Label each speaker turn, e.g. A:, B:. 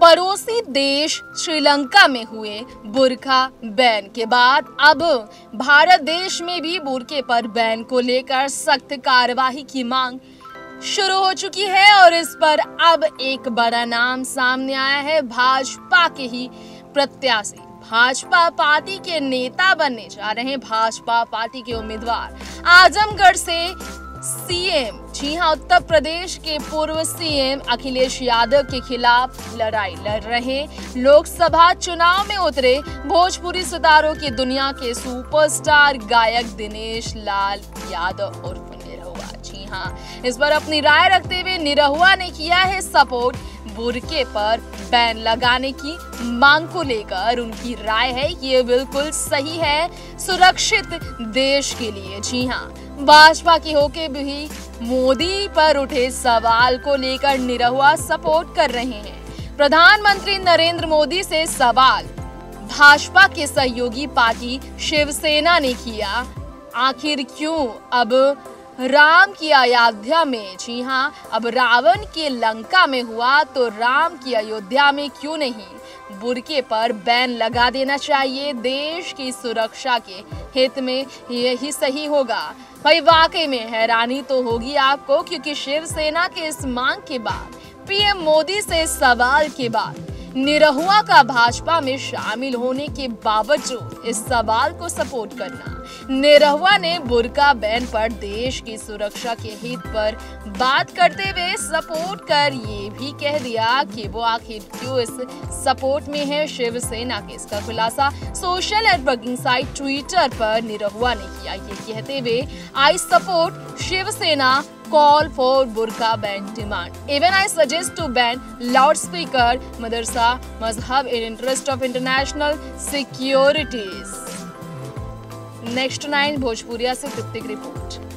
A: पड़ोसी देश श्रीलंका में हुए। बुरखा बैन के बाद अब भारत देश में भी बुरके पर बैन को लेकर सख्त कार्यवाही की मांग शुरू हो चुकी है और इस पर अब एक बड़ा नाम सामने आया है, भाजपा के ही प्रत्याशी। भाजपा पार्टी के नेता बनने जा रहे हैं, भाजपा पार्टी के उम्मीदवार। आजमगढ़ से सीएम। जी हाँ उत्तर प्रदेश के पूर्व सीएम अखिलेश यादव के खिलाफ लड़ाई लड़ रहे लोकसभा चुनाव में उतरे भोजपुरी सितारों की दुनिया के सुपरस्टार गायक दिनेश लाल यादव उर्फ़ निरहुआ। जी हाँ इस पर अपनी राय रखते हुए निरहुआ ने किया है सपोर्ट। बुरके पर बैन लगाने की मांग को लेकर उनकी राय है, ये बिल्कुल सही है। सुरक्षित देश के लिए, जी हाँ। भाजपा की होके भी मोदी पर उठे सवाल को लेकर निरहुआ सपोर्ट कर रहे हैं। प्रधानमंत्री नरेंद्र मोदी से सवाल। भाजपा के सहयोगी पार्टी शिवसेना ने किया। आखिर क्यों? अब राम की अयोध्या में। जी हाँ अब रावण के लंका में हुआ तो राम की अयोध्या में क्यों नहीं? बुरके पर बैन लगा देना चाहिए, देश की सुरक्षा के हित में यही सही होगा। भाई, वाकई में हैरानी तो होगी आपको, क्योंकि शिवसेना के इस मांग के बाद, पीएम मोदी से सवाल के बाद, निरहुआ का भाजपा में शामिल होने के बावजूद इस सवाल को सपोर्ट करना। निरहुआ ने बुरका बैन पर देश की सुरक्षा के हित पर बात करते हुए सपोर्ट कर ये भी कह दिया कि वो आखिर क्यों इस सपोर्ट में है शिवसेना के इसका खुलासा सोशल नेटवर्किंग साइट ट्विटर पर निरहुआ ने किया ये कहते हुए I support Shivsena, call for burqa ban demand. Even I suggest to ban loudspeaker madrasa mazhab in interest of international securities. Next nine भोजपुरिया से कृतिक रिपोर्ट